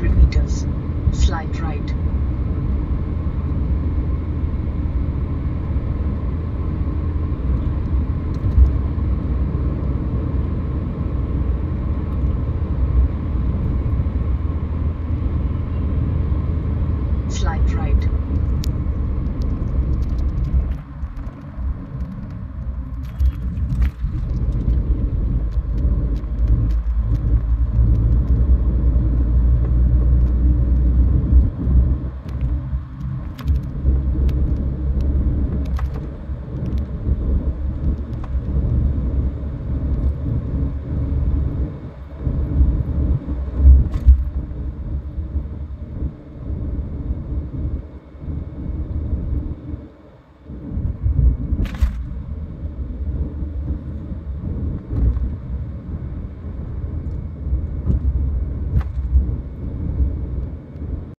100 meters. Slight right.